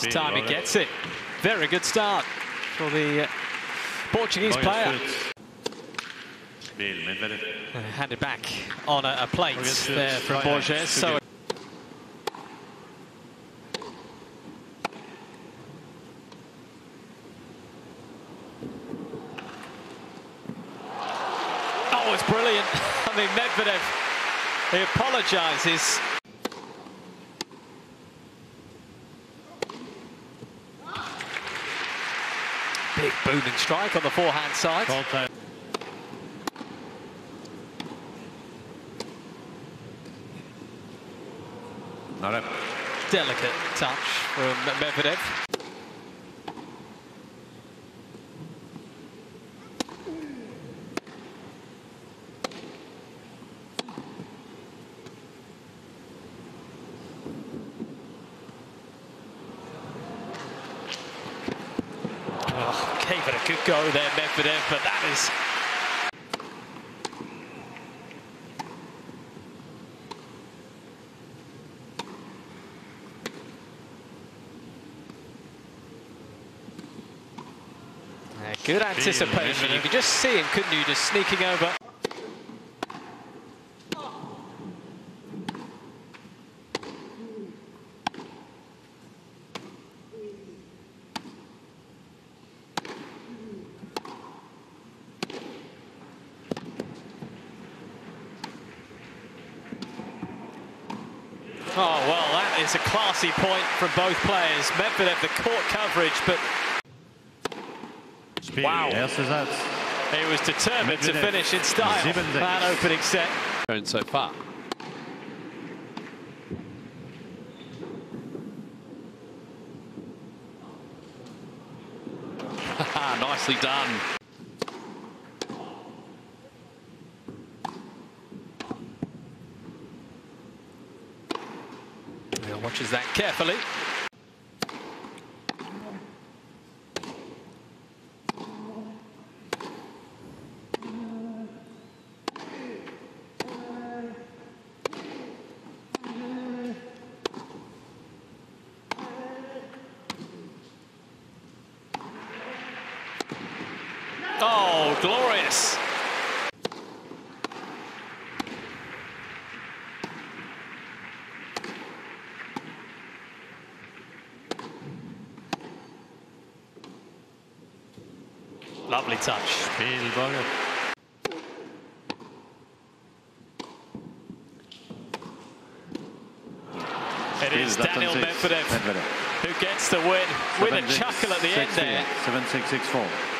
This time he gets it. Very good start for the uh, Portuguese player. Uh, handed back on a, a plate there from Borges. So Oh, it's brilliant. I mean, Medvedev, he apologises. Big booming strike on the forehand side. Not a Delicate touch from Medvedev. Oh, gave it a good go there, Medvedev, but that is Yeah, good anticipation. You could just see him, couldn't you? Just sneaking over. Oh, well, that is a classy point from both players. Medvedev, the court coverage, but Wow. Erster Satz. He was determined to finish in style 7-6. that opening set. shown so far. Nicely done. Watches that carefully. Oh, glorious. Lovely touch. Spielball. It is Daniil 7-6. Medvedev Medvedev. who gets the win with a 7-6, chuckle at the end 6-4, there. 7-6,